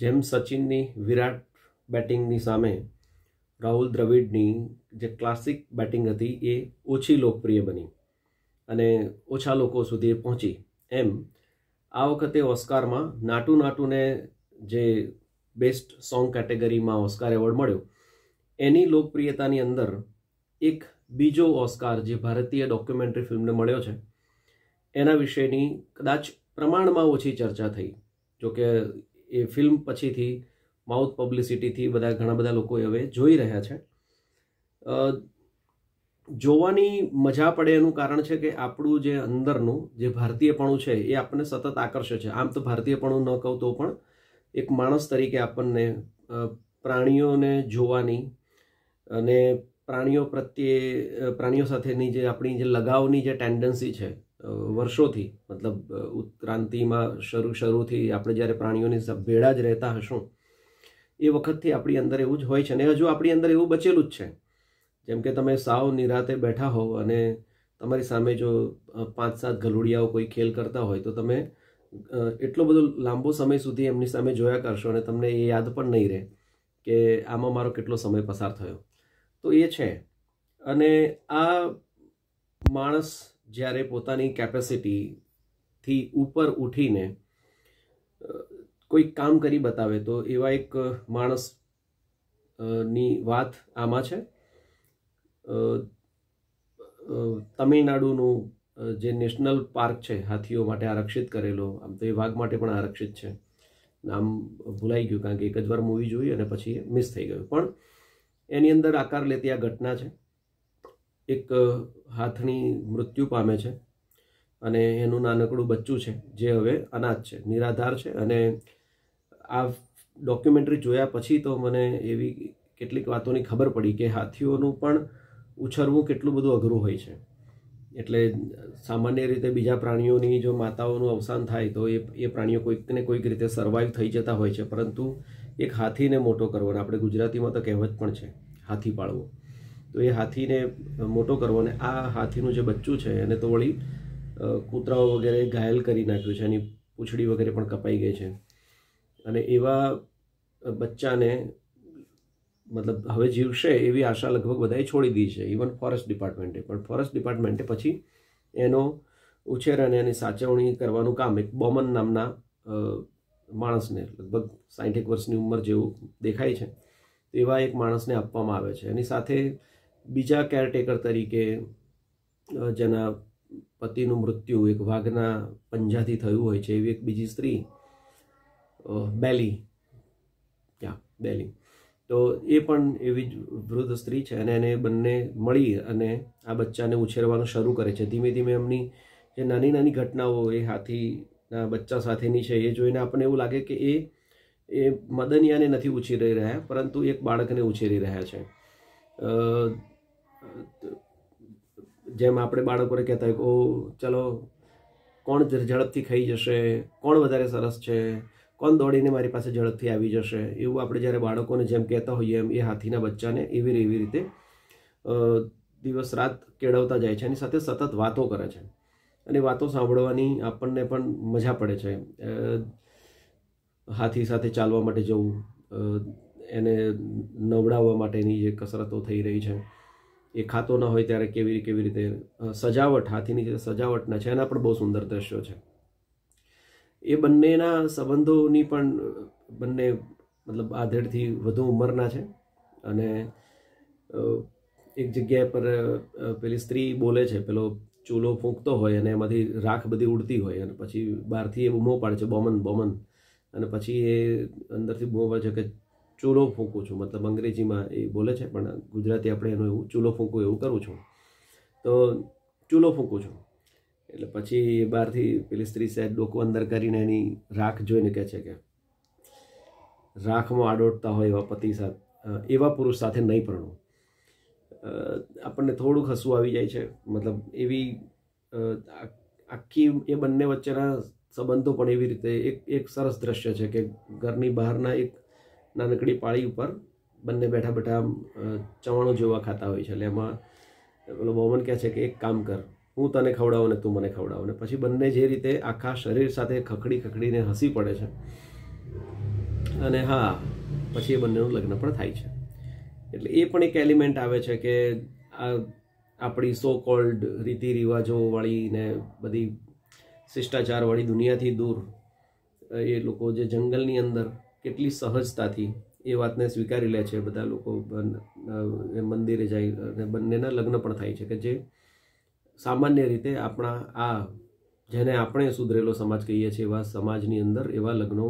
જેમ સચિનની વિરાટ બેટિંગની સામે રાહુલ દ્રવિડની જે ક્લાસિક બેટિંગ હતી એ ઓછી લોકપ્રિય બની અને ઓછા લોકો સુધી પહોંચી. એમ આ વખતે ઓસ્કારમાં નાટુ નાટુને જે બેસ્ટ સોંગ કેટેગરીમાં ઓસ્કાર એવોર્ડ મળ્યો, એની લોકપ્રિયતાની અંદર એક બીજો ઓસ્કાર જે ભારતીય ડોક્યુમેન્ટરી ફિલ્મને મળ્યો છે, એના વિશેની કદાચ પ્રમાણમાં ઓછી ચર્ચા થઈ, જોકે એ ફિલ્મ પછીથી, માઉથ પબ્લિસિટીથી બધા ઘણા બધા લોકો હવે જોઈ રહ્યા છે. જોવાની મજા પડે એનું કારણ છે કે આપણું જે અંદરનું જે ભારતીયપણું છે એ આપણને સતત આકર્ષે છે. આમ તો ભારતીયપણું ન કહું તો પણ એક માણસ તરીકે આપણને પ્રાણીઓને જોવાની અને પ્રાણીઓ પ્રત્યે પ્રાણીઓ સાથેની જે આપણી જે લગાવની જે ટેન્ડન્સી છે વર્ષોથી, મતલબ ઉત્ક્રાંતિમાં શરૂ, શરૂથી આપણે જ્યારે પ્રાણીઓની ભેળા જ રહેતા હશું, એ વખતથી આપણી અંદર એવું જ હોય છે અને હજુ આપણી અંદર એવું બચેલું જ છે. જેમ કે તમે સાવ નિરાતે બેઠા હોવ અને તમારી સામે જો પાંચ સાત ગલુડિયાઓ કોઈ ખેલ કરતા હોય, તો તમે એટલો બધો લાંબો સમય સુધી એમની સામે જોયા કરશો અને તમને એ યાદ પણ નહીં રહે કે આમાં મારો કેટલો સમય પસાર થયો. તો એ છે. અને આ માણસ જ્યારે પોતાની કેપેસિટીથી ઉપર ઉઠીને કોઈ કામ કરી બતાવે, તો એવા એક માણસની વાત આમાં છે. તમિલનાડુનું જે નેશનલ પાર્ક છે, હાથીઓ માટે આરક્ષિત કરેલો, આમ તો એ વાઘ માટે પણ આરક્ષિત છે. નામ ભૂલાઈ ગયું, કારણ કે એક જ વાર મૂવી જોઈ અને પછી મિસ થઈ ગયું. પણ એની અંદર આકાર લેતી આ ઘટના છે. એક હાથની મૃત્યુ પામે છે અને એનું નાનકડું બચ્ચું છે, જે હવે અનાજ છે, નિરાધાર છે અને આ ડોક્યુમેન્ટરી જોયા પછી તો મને એવી કેટલીક વાતોની ખબર પડી કે હાથીઓનું પણ ઉછરવું કેટલું બધું અઘરું હોય છે. એટલે સામાન્ય રીતે બીજા પ્રાણીઓની જો માતાઓનું અવસાન થાય તો એ એ પ્રાણીઓ કોઈક ને કોઈક રીતે સર્વાઈવ થઈ જતા હોય છે, પરંતુ એક હાથીને મોટો કરવો આપણે ગુજરાતીમાં તો કહેવત પણ છે, હાથી પાળવો. તો એ હાથીને મોટો કરવો અને આ હાથીનું જે બચ્ચું છે, એને તો વળી કૂતરાઓ વગેરે ઘાયલ કરી નાખ્યું છે, એની પૂંછડી વગેરે પણ કપાઈ ગઈ છે. અને એવા બચ્ચાને, મતલબ હવે જીવશે એવી આશા લગભગ બધાએ છોડી દીધી છે, ઇવન ફોરેસ્ટ ડિપાર્ટમેન્ટે. પણ ફોરેસ્ટ ડિપાર્ટમેન્ટે પછી એનો ઉછેર અને એની સાચવણી કરવાનું કામ એક બોમન નામના માણસને, લગભગ સાહીઠેક વર્ષની ઉંમર જેવું દેખાય છે એવા એક માણસને આપવામાં આવે છે. એની સાથે બીજા કેરટેકર તરીકે જેના પતિનું મૃત્યુ એક વાઘના પંજાથી થયું હોય છે, એવી એક બીજી સ્ત્રી બેલી. યા બેલી. તો એ પણ એવી જ વૃદ્ધ સ્ત્રી છે અને એને બંને મળી અને આ બચ્ચાને ઉછેરવાનું શરૂ કરે છે. ધીમે ધીમે એમની જે નાની નાની ઘટનાઓ એ હાથીના બચ્ચા સાથેની છે, એ જોઈને આપણને એવું લાગે કે એ એ મદનિયાને નથી ઉછેરી રહ્યા, પરંતુ એક બાળકને ઉછેરી રહ્યા છે. જેમ આપણે બાળકોને કહેતા હોય ઓ ચલો, કોણ ઝડપથી ખાઈ જશે? કોણ વધારે સરસ છે? કોણ દોડીને મારી પાસે ઝડપથી આવી જશે? એવું આપણે જ્યારે બાળકોને જેમ કહેતા હોઈએ એમ એ હાથીના બચ્ચાને એવી એવી રીતે દિવસ રાત કેળવતા જાય છે. એની સાથે સતત વાતો કરે છે. અને વાતો સાંભળવાની આપણને પણ મજા પડે છે. હાથી સાથે ચાલવા માટે જવું એને નવડાવવા માટેની જે કસરતો થઈ રહી છે. એ ખાતો ન હોય ત્યારે કેવી કેવી રીતે સજાવટ, હાથીની જે સજાવટના છે, એના પણ બહુ સુંદર દ્રશ્યો છે. એ બંનેના સંબંધોની પણ બંને મતલબ આધેડથી વધુ ઉંમરના છે અને એક જગ્યાએ પર પેલી સ્ત્રી બોલે છે, પેલો ચૂલો ફૂંકતો હોય અને એમાંથી રાખ બધી ઉડતી હોય અને પછી બહારથી એ બૂમો પાડે છે, બોમન બોમન. અને પછી એ અંદરથી બૂમો પાડે છે કે ચૂલો ફૂંકું છું. મતલબ અંગ્રેજીમાં એ બોલે છે, પણ ગુજરાતી આપણે એનું એવું ચૂલો ફૂંકું એવું કરું છું. તો ચૂલો ફૂંકું છું. એટલે પછી બહારથી પેલી સ્ત્રી સાહેબ ડોકું અંદર કરીને એની રાખ જોઈને કહે છે કે, રાખમાં આડોડતા હોય એવા પતિ સાથે એવા પુરુષ સાથે નહીં પરણવું આપણને થોડુંક હસવું આવી જાય છે. મતલબ એવી આખી એ બંને વચ્ચેના સંબંધો પણ એવી રીતે એક એક સરસ દ્રશ્ય છે કે ઘરની બહારના એક નાનકડી પાળી ઉપર બંને બેઠા બેઠા ચવાણું જેવા ખાતા હોય છે. એટલે એમાં, પેલો બોમન કહે છે કે એક કામ કર, હું તને ખવડાવું ને તું મને ખવડાવું. ને પછી બંને જે રીતે આખા શરીર સાથે ખખડી ખખડીને હસી પડે છે. અને હા, પછી એ બંનેનું લગ્ન પણ થાય છે. એટલે એ પણ એક એલિમેન્ટ આવે છે કે આ આપણી સો કોલ્ડ રીતિ રિવાજોવાળી ને બધી શિષ્ટાચારવાળી દુનિયાથી દૂર, એ લોકો જે જંગલની અંદર કેટલી સહજતાથી એ વાતને સ્વીકારી લે છે બધા લોકો મંદિરે જાય અને બંનેના લગ્ન પણ થાય છે કે જે સામાન્ય રીતે આપણા આ જેને આપણે સુધરેલો સમાજ કહીએ છીએ એવા સમાજની અંદર એવા લગ્નો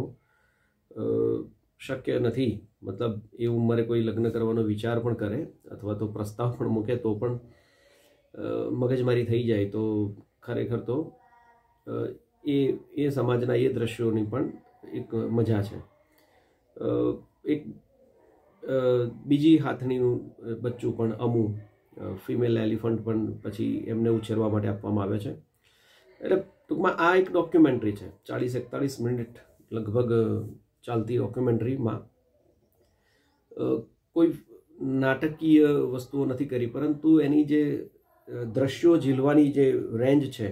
શક્ય નથી. મતલબ એ ઉંમરે કોઈ લગ્ન કરવાનો વિચાર પણ કરે અથવા તો પ્રસ્તાવ પણ મૂકે તો પણ મગજમારી થઈ જાય તો ખરેખર તો એ એ સમાજના એ દ્રશ્યોની પણ એક મજા છે. એક બીજી હાથણીનું બચ્ચું પણ અમુ ફિમેલ એલિફન્ટ પણ પછી એમને ઉછેરવા માટે આપવામાં આવે છે. એટલે ટૂંકમાં આ એક ડોક્યુમેન્ટરી છે ચાલીસ એકતાળીસ મિનિટ લગભગ ચાલતી ડોક્યુમેન્ટરીમાં કોઈ નાટકીય વસ્તુઓ નથી કરી, પરંતુ એની જે દ્રશ્યો ઝીલવાની જે રેન્જ છે,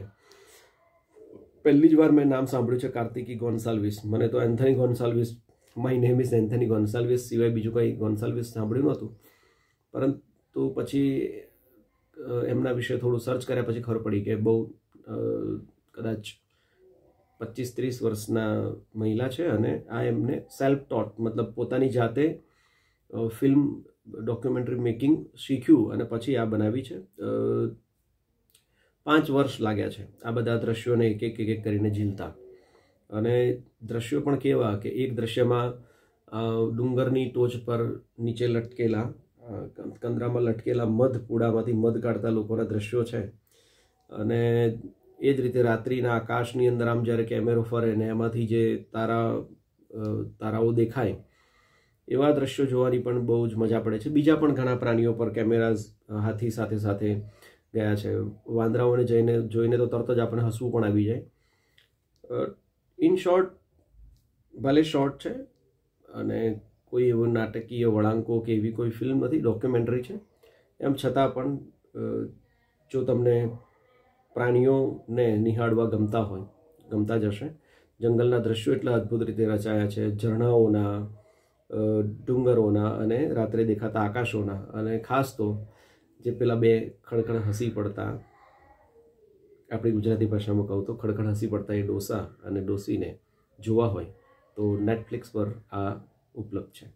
પહેલી જ વાર મેં નામ સાંભળ્યું છે કાર્તિકી ગોન્સાલ્વિસ. મને તો Anthony Gonsalves my name is Anthony Gonsalves સિવાય બીજું કંઈ ગોન્સાલ્વિસ સાંભળ્યું નહોતું. પરંતુ પછી એમના વિશે થોડું સર્ચ કર્યા પછી ખબર પડી કે બહુ કદાચ પચીસ ત્રીસ વર્ષના મહિલા છે અને આ એમને સેલ્ફ ટોટ મતલબ પોતાની જાતે ફિલ્મ ડોક્યુમેન્ટરી મેકિંગ શીખ્યું અને પછી આ બનાવી છે. પાંચ વર્ષ લાગ્યા છે. આ બધા દ્રશ્યોને એક એક એક કરીને ઝીલતા. અને દ્રશ્યો પણ કેવા કે એક દ્રશ્યમાં ડુંગરની ટોચ પર નીચે લટકેલા કંદરામાં લટકેલા મધ પૂડામાંથી મધ કાઢતા લોકોના દ્રશ્યો છે. અને એ જ રીતે રાત્રિના આકાશની અંદર આમ જ્યારે કેમેરો ફરે ને એમાંથી જે તારા તારાઓ દેખાય, એવા દ્રશ્યો જોવાની પણ બહુ જ મજા પડે છે. બીજા પણ ઘણા પ્રાણીઓ પર કેમેરાઝ હાથી સાથે સાથે ગયા છે. વાંદરાઓને જઈને, જોઈને તો તરત જ આપણે હસવું પણ આવી જાય. ઇન શોર્ટ ભલે શોર્ટ છે, અને કોઈ એવો નાટકીય વળાંકો કે એવી કોઈ ફિલ્મ નથી ડોક્યુમેન્ટરી છે. એમ છતાં પણ જો તમને પ્રાણીઓને નિહાળવા ગમતા હોય, ગમતા જ હશે. જંગલના દ્રશ્યો એટલા અદ્ભુત રીતે રચાયા છે, ઝરણાઓના ડુંગરોના અને રાત્રે દેખાતા આકાશોના. અને ખાસ તો, જે પેલા બે ખડખડ હસી પડતા આપણી ગુજરાતી ભાષામાં કહું તો ખડખડ હસી પડતા એ ડોસા અને ડોસીને જોવા હોય તો નેટફ્લિક્સ પર આ ઉપલબ્ધ છે.